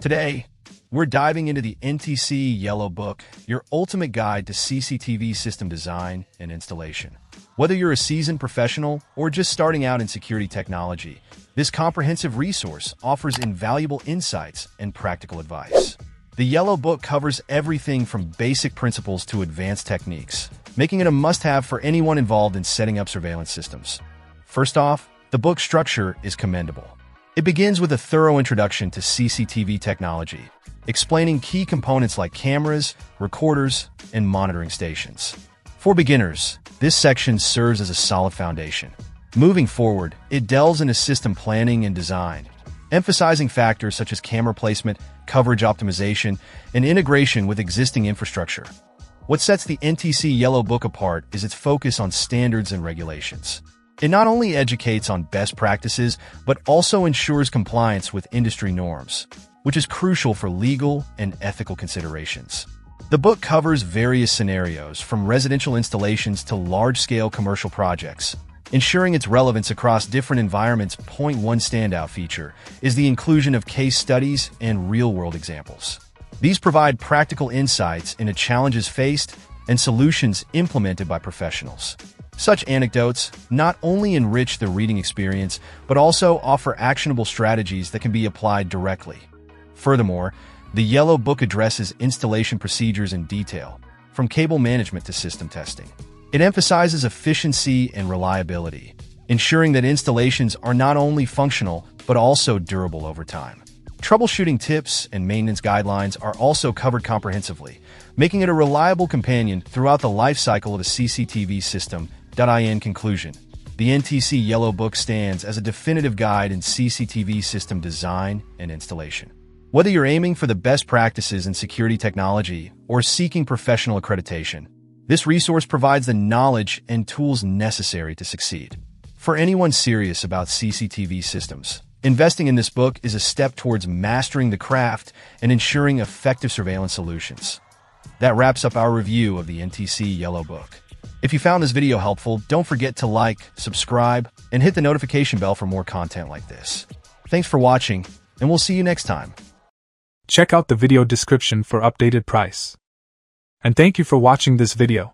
Today, we're diving into the NTC Yellow Book, your ultimate guide to CCTV system design and installation. Whether you're a seasoned professional or just starting out in security technology, this comprehensive resource offers invaluable insights and practical advice. The Yellow Book covers everything from basic principles to advanced techniques, making it a must-have for anyone involved in setting up surveillance systems. First off, the book structure is commendable. It begins with a thorough introduction to CCTV technology, explaining key components like cameras, recorders, and monitoring stations. For beginners, this section serves as a solid foundation. Moving forward, it delves into system planning and design, emphasizing factors such as camera placement, coverage optimization, and integration with existing infrastructure. What sets the NTC Yellow Book apart is its focus on standards and regulations. It not only educates on best practices, but also ensures compliance with industry norms, which is crucial for legal and ethical considerations. The book covers various scenarios, from residential installations to large-scale commercial projects, ensuring its relevance across different environments. Point one standout feature is the inclusion of case studies and real-world examples. These provide practical insights into challenges faced and solutions implemented by professionals. Such anecdotes not only enrich the reading experience, but also offer actionable strategies that can be applied directly. Furthermore, the Yellow Book addresses installation procedures in detail, from cable management to system testing. It emphasizes efficiency and reliability, ensuring that installations are not only functional, but also durable over time. Troubleshooting tips and maintenance guidelines are also covered comprehensively, making it a reliable companion throughout the life cycle of a CCTV system in conclusion, the NTC Yellow Book stands as a definitive guide in CCTV system design and installation. Whether you're aiming for the best practices in security technology or seeking professional accreditation, this resource provides the knowledge and tools necessary to succeed. For anyone serious about CCTV systems, investing in this book is a step towards mastering the craft and ensuring effective surveillance solutions. That wraps up our review of the NTC Yellow Book. If you found this video helpful, don't forget to like, subscribe, and hit the notification bell for more content like this. Thanks for watching, and we'll see you next time. Check out the video description for updated price. And thank you for watching this video.